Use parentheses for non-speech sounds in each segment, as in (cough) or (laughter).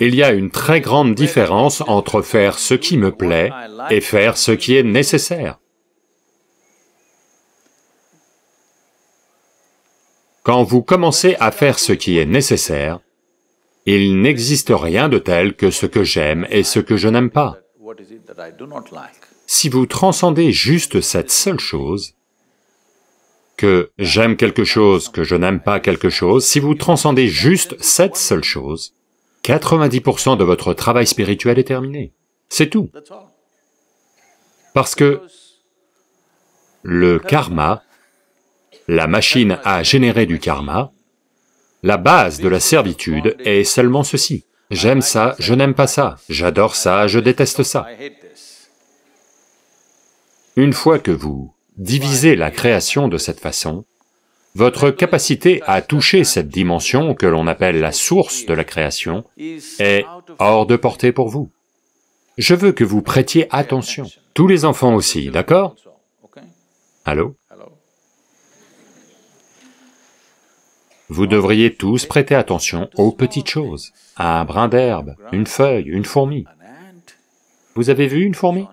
Il y a une très grande différence entre faire ce qui me plaît et faire ce qui est nécessaire. Quand vous commencez à faire ce qui est nécessaire, il n'existe rien de tel que ce que j'aime et ce que je n'aime pas. Si vous transcendez juste cette seule chose, que j'aime quelque chose, que je n'aime pas quelque chose, si vous transcendez juste cette seule chose, 90% de votre travail spirituel est terminé. C'est tout. Parce que le karma, la machine à générer du karma, la base de la servitude est seulement ceci. J'aime ça, je n'aime pas ça, j'adore ça, je déteste ça. Une fois que vous divisez la création de cette façon, votre capacité à toucher cette dimension que l'on appelle la source de la création est hors de portée pour vous. Je veux que vous prêtiez attention, tous les enfants aussi, d'accord? Allô? Vous devriez tous prêter attention aux petites choses, à un brin d'herbe, une feuille, une fourmi. Vous avez vu une fourmi?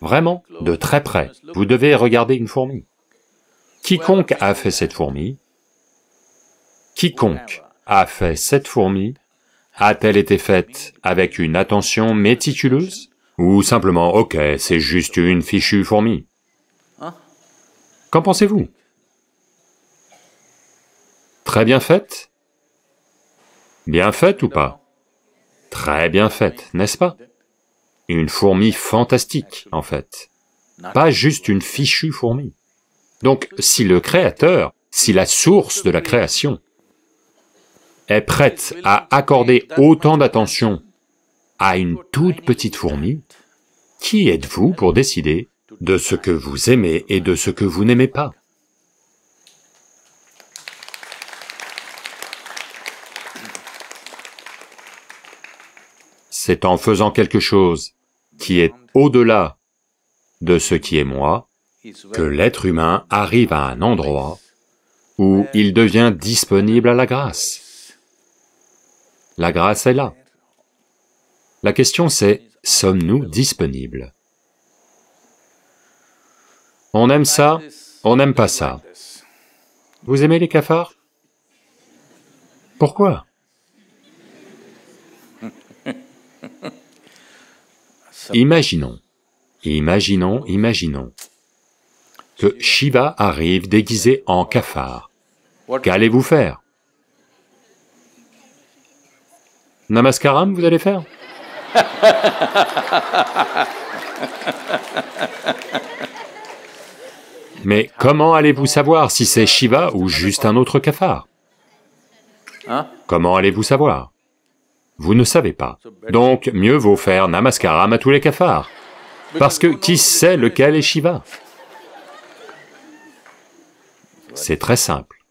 Vraiment, de très près, vous devez regarder une fourmi. Quiconque a fait cette fourmi, quiconque a fait cette fourmi, a-t-elle été faite avec une attention méticuleuse Ou simplement, ok, c'est juste une fichue fourmi? Qu'en pensez-vous? Très bien faite. Bien faite ou pas? Très bien faite, n'est-ce pas? Une fourmi fantastique, en fait. Pas juste une fichue fourmi. Donc, si le Créateur, si la source de la création est prête à accorder autant d'attention à une toute petite fourmi, qui êtes-vous pour décider de ce que vous aimez et de ce que vous n'aimez pas? C'est en faisant quelque chose qui est au-delà de ce qui est moi que l'être humain arrive à un endroit où il devient disponible à la grâce. La grâce est là. La question c'est, sommes-nous disponibles? On aime ça, on n'aime pas ça. Vous aimez les cafards? Pourquoi? (laughs) Imaginons, imaginons, imaginons que Shiva arrive déguisé en cafard. Qu'allez-vous faire? Namaskaram, vous allez faire? Mais comment allez-vous savoir si c'est Shiva ou juste un autre cafard? Hein? Comment allez-vous savoir? Vous ne savez pas. Donc mieux vaut faire namaskaram à tous les cafards. Parce que qui sait lequel est Shiva? C'est très simple.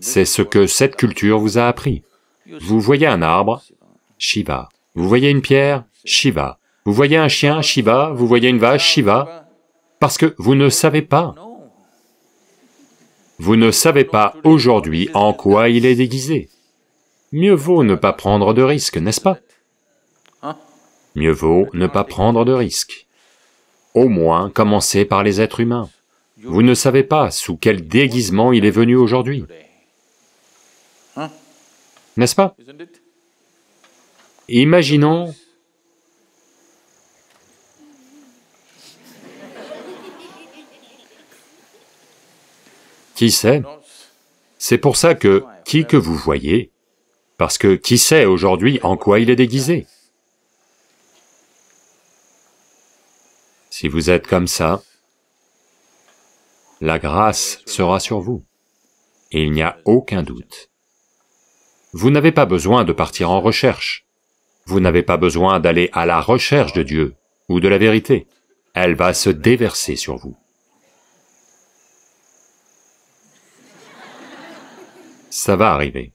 C'est ce que cette culture vous a appris. Vous voyez un arbre, Shiva. Vous voyez une pierre, Shiva. Vous voyez un chien, Shiva. Vous voyez une vache, Shiva. Parce que vous ne savez pas. Vous ne savez pas aujourd'hui en quoi il est déguisé mieux vaut ne pas prendre de risques, n'est-ce pas? Mieux vaut ne pas prendre de risques. Au moins, commencez par les êtres humains. Vous ne savez pas sous quel déguisement il est venu aujourd'hui. N'est-ce pas? Imaginons... Qui sait? C'est pour ça que, qui que vous voyez, parce que qui sait aujourd'hui en quoi il est déguisé? Si vous êtes comme ça, la grâce sera sur vous, il n'y a aucun doute. Vous n'avez pas besoin de partir en recherche, vous n'avez pas besoin d'aller à la recherche de Dieu ou de la vérité, elle va se déverser sur vous. Ça va arriver.